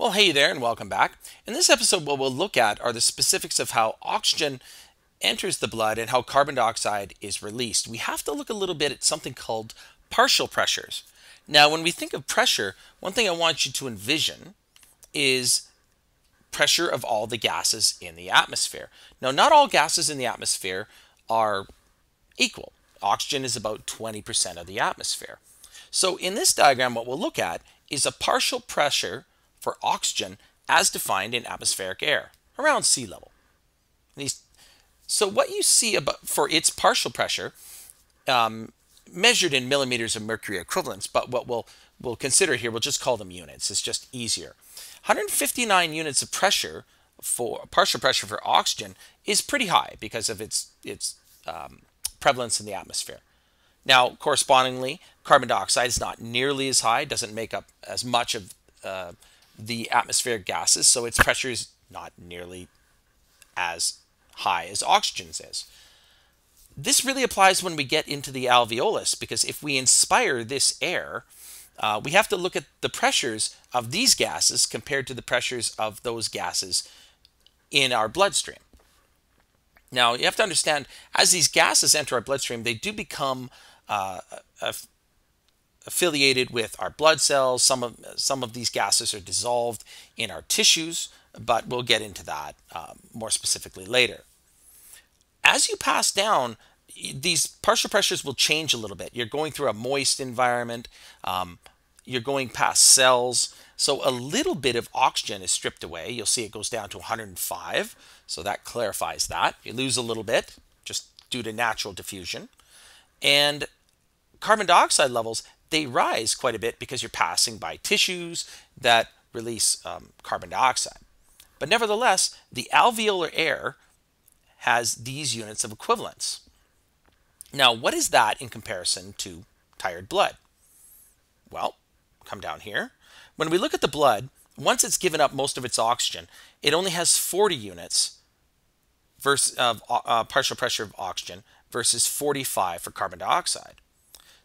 Well, hey there, and welcome back. In this episode, what we'll look at are the specifics of how oxygen enters the blood and how carbon dioxide is released. We have to look a little bit at something called partial pressures. Now, when we think of pressure, one thing I want you to envision is pressure of all the gases in the atmosphere. Now, not all gases in the atmosphere are equal. Oxygen is about 20% of the atmosphere. So in this diagram, what we'll look at is a partial pressure for oxygen as defined in atmospheric air around sea level. These, so what you see about for its partial pressure um, measured in millimeters of mercury equivalents, but what we'll, we'll consider here, we'll just call them units. It's just easier. 159 units of pressure for partial pressure for oxygen is pretty high because of its its um, prevalence in the atmosphere. Now, correspondingly, carbon dioxide is not nearly as high, doesn't make up as much of uh, the atmospheric gases, so its pressure is not nearly as high as oxygen's is. This really applies when we get into the alveolus because if we inspire this air, uh, we have to look at the pressures of these gases compared to the pressures of those gases in our bloodstream. Now, you have to understand, as these gases enter our bloodstream, they do become uh, affiliated with our blood cells. Some of some of these gases are dissolved in our tissues, but we'll get into that um, more specifically later. As you pass down, these partial pressures will change a little bit. You're going through a moist environment. Um, you're going past cells. So a little bit of oxygen is stripped away. You'll see it goes down to 105. So that clarifies that. You lose a little bit just due to natural diffusion. And carbon dioxide levels, they rise quite a bit because you're passing by tissues that release um, carbon dioxide. But nevertheless, the alveolar air has these units of equivalence. Now, what is that in comparison to tired blood? Well, come down here. When we look at the blood, once it's given up most of its oxygen, it only has 40 units versus, of uh, partial pressure of oxygen versus 45 for carbon dioxide.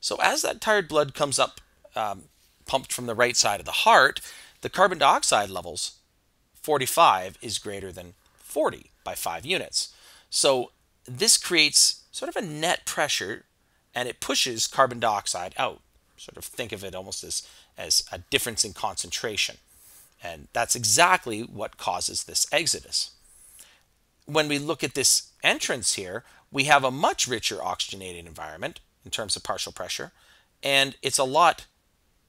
So as that tired blood comes up, um, pumped from the right side of the heart, the carbon dioxide levels, 45 is greater than 40 by 5 units. So this creates sort of a net pressure and it pushes carbon dioxide out. Sort of think of it almost as, as a difference in concentration. And that's exactly what causes this exodus. When we look at this entrance here, we have a much richer oxygenated environment in terms of partial pressure, and it's a lot,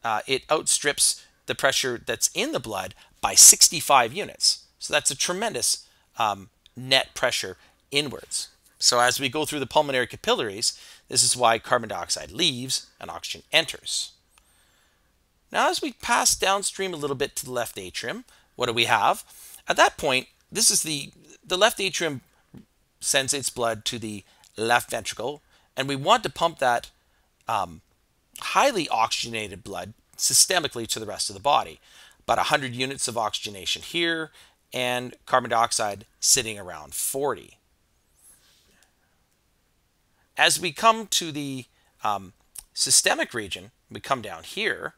uh, it outstrips the pressure that's in the blood by 65 units. So that's a tremendous um, net pressure inwards. So as we go through the pulmonary capillaries, this is why carbon dioxide leaves and oxygen enters. Now as we pass downstream a little bit to the left atrium, what do we have? At that point, this is the, the left atrium sends its blood to the left ventricle and we want to pump that um, highly oxygenated blood systemically to the rest of the body. About 100 units of oxygenation here, and carbon dioxide sitting around 40. As we come to the um, systemic region, we come down here,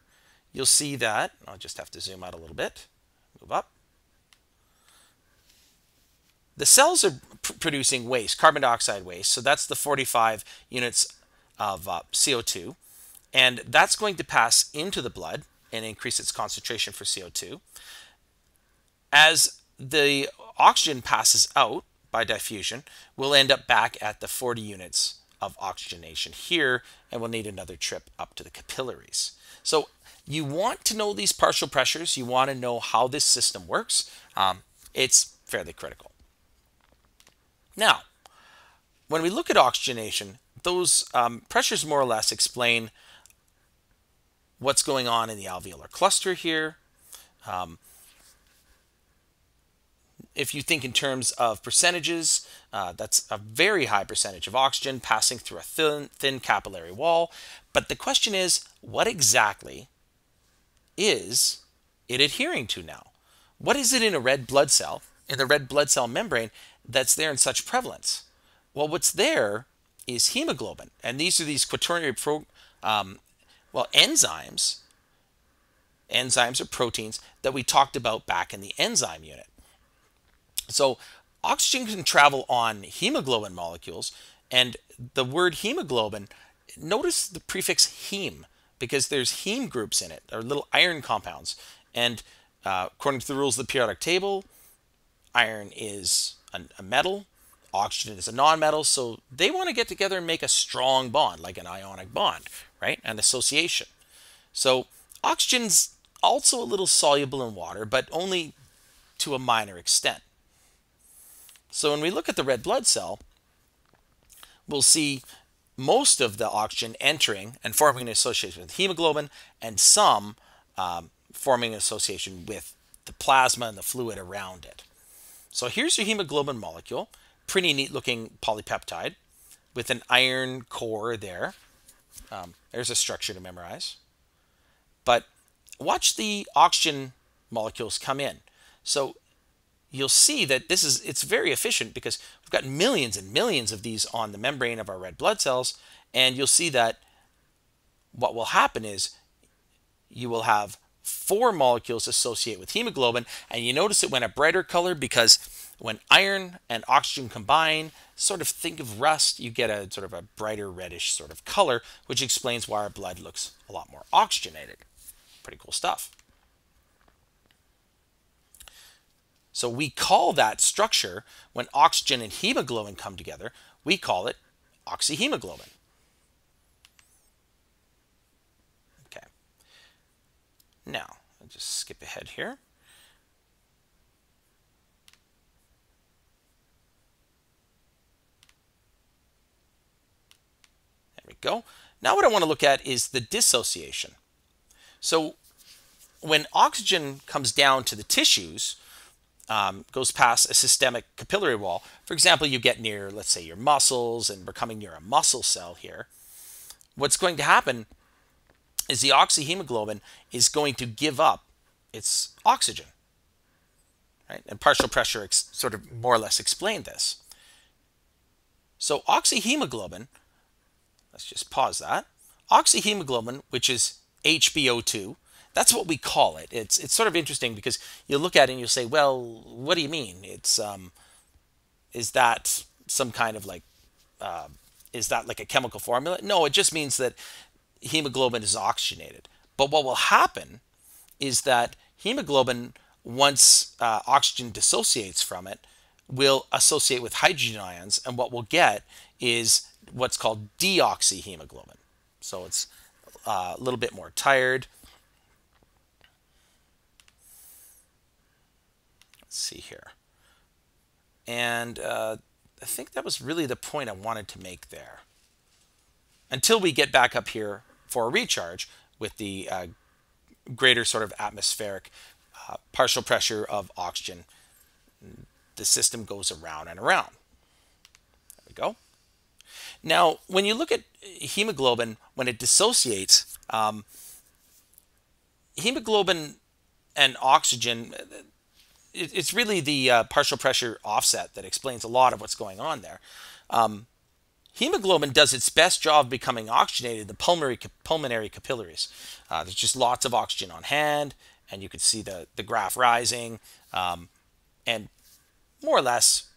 you'll see that, I'll just have to zoom out a little bit, move up. The cells are producing waste, carbon dioxide waste. So that's the 45 units of uh, CO2. And that's going to pass into the blood and increase its concentration for CO2. As the oxygen passes out by diffusion, we'll end up back at the 40 units of oxygenation here, and we'll need another trip up to the capillaries. So you want to know these partial pressures. You want to know how this system works. Um, it's fairly critical. Now, when we look at oxygenation, those um, pressures more or less explain what's going on in the alveolar cluster here. Um, if you think in terms of percentages, uh, that's a very high percentage of oxygen passing through a thin, thin capillary wall. But the question is, what exactly is it adhering to now? What is it in a red blood cell, in the red blood cell membrane that's there in such prevalence? Well, what's there is hemoglobin, and these are these quaternary pro, um, well enzymes enzymes or proteins that we talked about back in the enzyme unit. So oxygen can travel on hemoglobin molecules, and the word hemoglobin, notice the prefix heme because there's heme groups in it, or little iron compounds. And uh, according to the rules of the periodic table, iron is a, a metal, oxygen is a nonmetal, so they want to get together and make a strong bond, like an ionic bond, right? An association. So oxygen's also a little soluble in water, but only to a minor extent. So when we look at the red blood cell, we'll see most of the oxygen entering and forming an association with hemoglobin, and some um, forming an association with the plasma and the fluid around it. So here's your hemoglobin molecule, pretty neat looking polypeptide with an iron core there. Um, there's a structure to memorize. But watch the oxygen molecules come in. So you'll see that this is it's very efficient because we've got millions and millions of these on the membrane of our red blood cells and you'll see that what will happen is you will have four molecules associate with hemoglobin. And you notice it went a brighter color because when iron and oxygen combine sort of think of rust you get a sort of a brighter reddish sort of color which explains why our blood looks a lot more oxygenated. Pretty cool stuff. So we call that structure when oxygen and hemoglobin come together, we call it oxyhemoglobin. Okay. Now, I'll just skip ahead here. There we go. Now what I want to look at is the dissociation. So when oxygen comes down to the tissues, um, goes past a systemic capillary wall. For example, you get near, let's say, your muscles, and we're coming near a muscle cell here. What's going to happen is the oxyhemoglobin is going to give up its oxygen. Right? And partial pressure sort of more or less explained this. So oxyhemoglobin, let's just pause that. Oxyhemoglobin, which is HbO2, that's what we call it. It's it's sort of interesting because you look at it and you say, well, what do you mean? It's um, is that some kind of like uh, is that like a chemical formula? No, it just means that hemoglobin is oxygenated. But what will happen is that hemoglobin, once uh, oxygen dissociates from it, will associate with hydrogen ions, and what we'll get is what's called deoxyhemoglobin. So it's uh, a little bit more tired, Let's see here. And uh, I think that was really the point I wanted to make there. Until we get back up here for a recharge with the uh, greater sort of atmospheric uh, partial pressure of oxygen, the system goes around and around. There we go. Now, when you look at hemoglobin, when it dissociates, um, hemoglobin and oxygen, it's really the uh, partial pressure offset that explains a lot of what's going on there. Um, hemoglobin does its best job of becoming oxygenated in the pulmonary pulmonary capillaries. Uh, there's just lots of oxygen on hand, and you can see the the graph rising, um, and more or less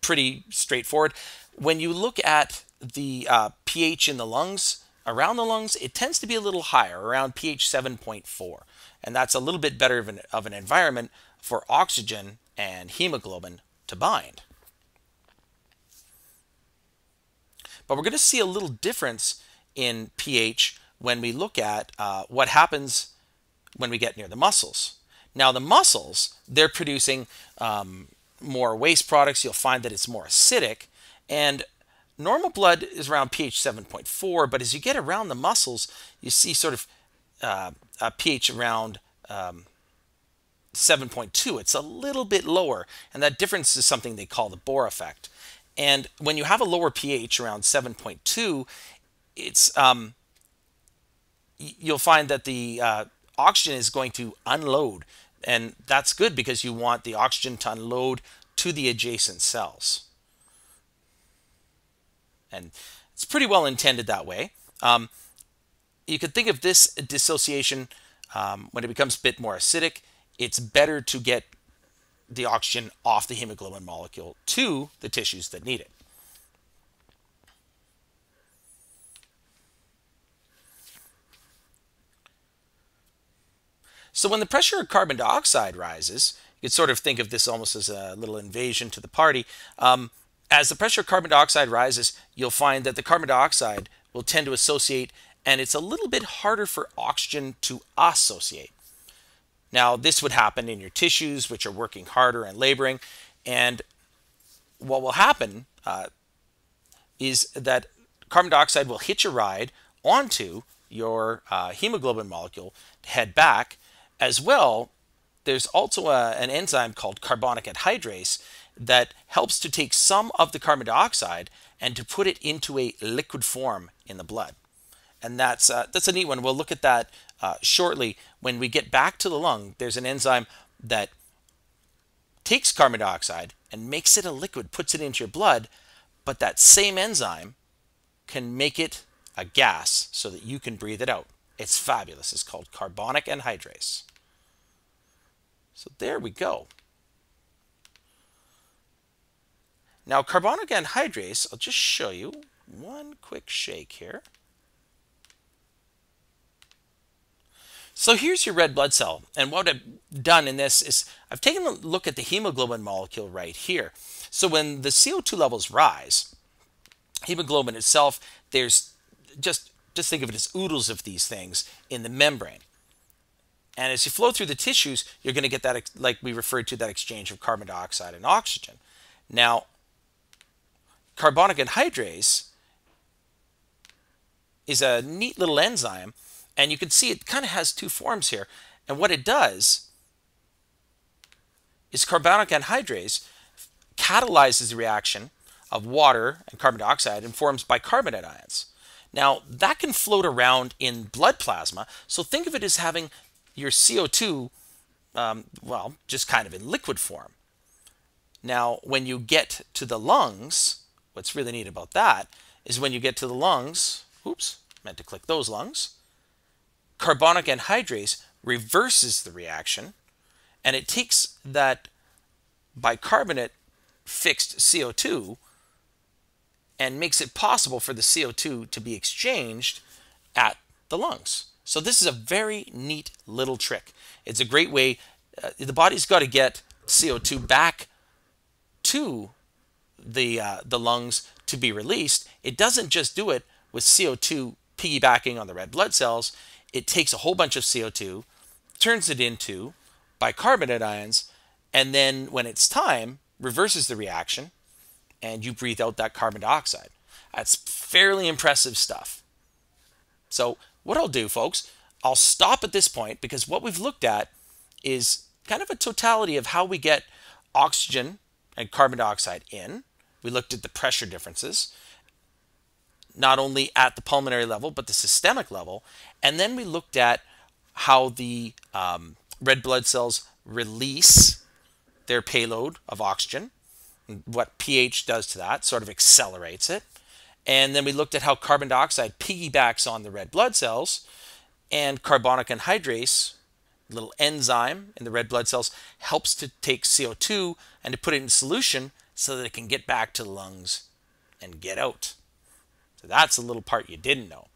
pretty straightforward. When you look at the uh, pH in the lungs, around the lungs, it tends to be a little higher, around pH 7.4 and that's a little bit better of an, of an environment for oxygen and hemoglobin to bind. But we're going to see a little difference in pH when we look at uh, what happens when we get near the muscles. Now the muscles, they're producing um, more waste products. You'll find that it's more acidic. And normal blood is around pH 7.4, but as you get around the muscles, you see sort of uh, pH around um, 7.2. It's a little bit lower, and that difference is something they call the Bohr effect. And when you have a lower pH around 7.2, it's um, you'll find that the uh, oxygen is going to unload, and that's good because you want the oxygen to unload to the adjacent cells. And it's pretty well intended that way. Um, you could think of this dissociation um, when it becomes a bit more acidic. It's better to get the oxygen off the hemoglobin molecule to the tissues that need it. So when the pressure of carbon dioxide rises, you could sort of think of this almost as a little invasion to the party. Um, as the pressure of carbon dioxide rises, you'll find that the carbon dioxide will tend to associate, and it's a little bit harder for oxygen to associate. Now, this would happen in your tissues, which are working harder and laboring. And what will happen uh, is that carbon dioxide will hitch a ride onto your uh, hemoglobin molecule to head back. As well, there's also a, an enzyme called carbonic anhydrase that helps to take some of the carbon dioxide and to put it into a liquid form in the blood. And that's uh, that's a neat one. We'll look at that uh, shortly. When we get back to the lung, there's an enzyme that takes carbon dioxide and makes it a liquid, puts it into your blood, but that same enzyme can make it a gas so that you can breathe it out. It's fabulous. It's called carbonic anhydrase. So there we go. Now, carbonic anhydrase, I'll just show you one quick shake here. So here's your red blood cell. And what I've done in this is I've taken a look at the hemoglobin molecule right here. So when the CO2 levels rise, hemoglobin itself, there's just, just think of it as oodles of these things in the membrane. And as you flow through the tissues, you're going to get that, like we referred to, that exchange of carbon dioxide and oxygen. Now, carbonic anhydrase is a neat little enzyme, and you can see it kind of has two forms here. And what it does is carbonic anhydrase catalyzes the reaction of water and carbon dioxide and forms bicarbonate ions. Now, that can float around in blood plasma, so think of it as having your CO2, um, well, just kind of in liquid form. Now, when you get to the lungs, what's really neat about that is when you get to the lungs, oops, meant to click those lungs, carbonic anhydrase reverses the reaction and it takes that bicarbonate fixed CO2 and makes it possible for the CO2 to be exchanged at the lungs. So this is a very neat little trick. It's a great way. Uh, the body's got to get CO2 back to the uh, the lungs to be released, it doesn't just do it with CO2 piggybacking on the red blood cells. It takes a whole bunch of CO2, turns it into bicarbonate ions, and then when it's time, reverses the reaction, and you breathe out that carbon dioxide. That's fairly impressive stuff. So, what I'll do, folks, I'll stop at this point because what we've looked at is kind of a totality of how we get oxygen and carbon dioxide in. We looked at the pressure differences, not only at the pulmonary level, but the systemic level. And then we looked at how the um, red blood cells release their payload of oxygen, what pH does to that, sort of accelerates it. And then we looked at how carbon dioxide piggybacks on the red blood cells, and carbonic anhydrase little enzyme in the red blood cells helps to take CO2 and to put it in solution so that it can get back to the lungs and get out. So that's a little part you didn't know.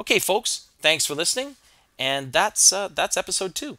Okay, folks, thanks for listening, and that's uh, that's episode two.